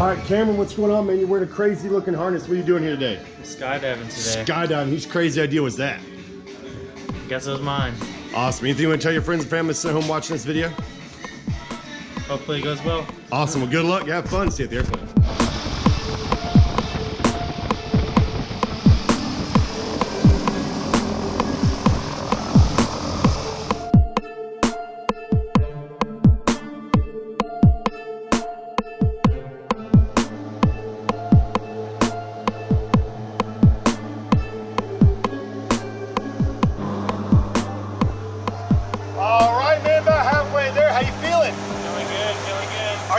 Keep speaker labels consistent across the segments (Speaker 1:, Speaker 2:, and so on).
Speaker 1: All right, Cameron, what's going on, man? You're wearing a crazy looking harness. What are you doing here today?
Speaker 2: Skydiving today.
Speaker 1: Skydiving. Whose crazy idea was that?
Speaker 2: I Guess it was mine.
Speaker 1: Awesome. Anything you want to tell your friends and family sitting home watching this video?
Speaker 2: Hopefully it goes well.
Speaker 1: Awesome. Well, good luck. Have fun. See you at the airplane.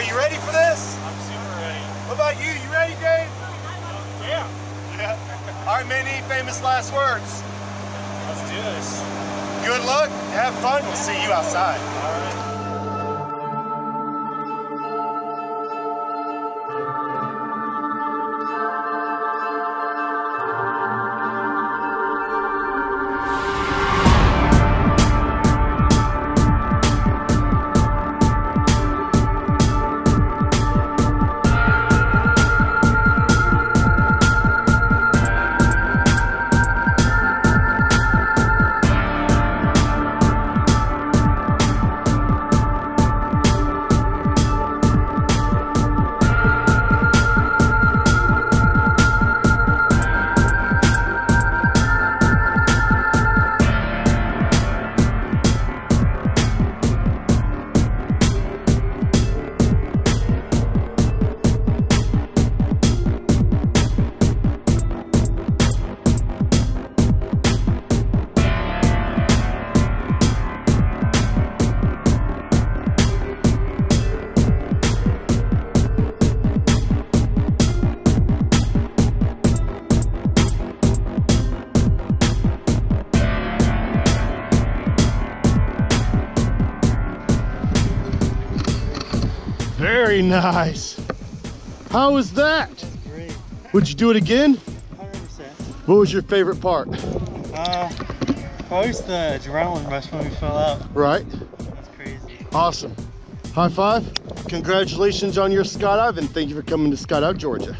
Speaker 1: You ready for this?
Speaker 2: I'm super ready.
Speaker 1: What about you? You ready, Dave?
Speaker 2: Yeah.
Speaker 1: Yeah. All right, man, any famous last words?
Speaker 2: Let's do this.
Speaker 1: Good luck, have fun, we'll see you outside.
Speaker 2: Very nice. How was that? Great.
Speaker 1: Would you do it again?
Speaker 2: 100%.
Speaker 1: What was your favorite part?
Speaker 2: Uh, always the adrenaline rush when we fell out.
Speaker 1: Right?
Speaker 2: That's crazy.
Speaker 1: Awesome. High five. Congratulations on your skydive and thank you for coming to Skydive, Georgia.